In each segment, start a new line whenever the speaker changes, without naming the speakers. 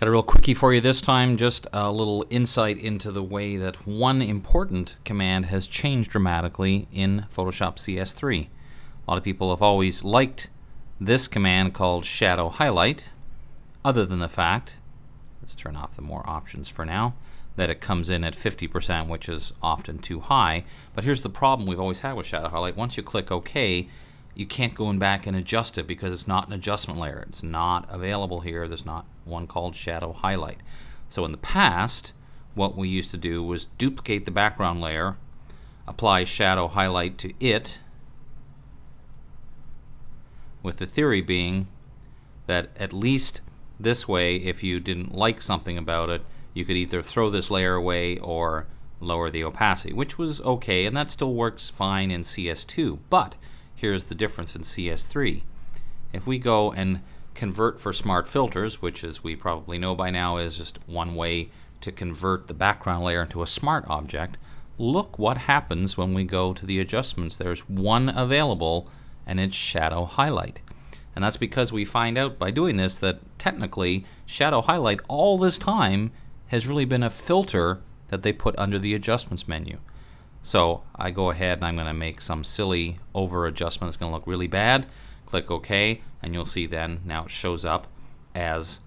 Got a real quickie for you this time, just a little insight into the way that one important command has changed dramatically in Photoshop CS3. A lot of people have always liked this command called shadow highlight, other than the fact, let's turn off the more options for now, that it comes in at 50%, which is often too high. But here's the problem we've always had with shadow highlight. Once you click OK, you can't go in back and adjust it because it's not an adjustment layer. It's not available here. There's not one called shadow highlight. So in the past, what we used to do was duplicate the background layer, apply shadow highlight to it, with the theory being that at least this way, if you didn't like something about it, you could either throw this layer away or lower the opacity, which was okay, and that still works fine in CS2. But here's the difference in CS3. If we go and convert for smart filters, which as we probably know by now is just one way to convert the background layer into a smart object, look what happens when we go to the adjustments. There's one available and it's shadow highlight. And that's because we find out by doing this that technically shadow highlight all this time has really been a filter that they put under the adjustments menu. So I go ahead and I'm going to make some silly over adjustment that's going to look really bad. Click OK and you'll see then now it shows up as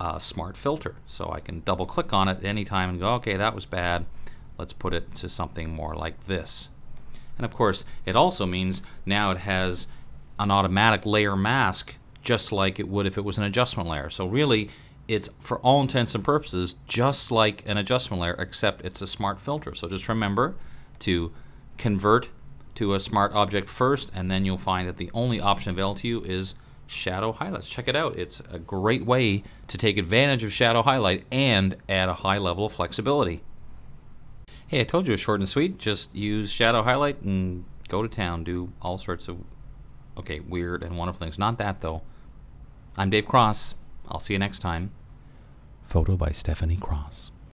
a smart filter. So I can double click on it at any time and go okay that was bad. Let's put it to something more like this. And of course it also means now it has an automatic layer mask just like it would if it was an adjustment layer. So really it's for all intents and purposes just like an adjustment layer except it's a smart filter. So just remember to convert to a smart object first and then you'll find that the only option available to you is shadow highlights. Check it out. It's a great way to take advantage of shadow highlight and add a high level of flexibility. Hey, I told you it's short and sweet. Just use shadow highlight and go to town. Do all sorts of, okay, weird and wonderful things. Not that though. I'm Dave Cross. I'll see you next time. Photo by Stephanie Cross.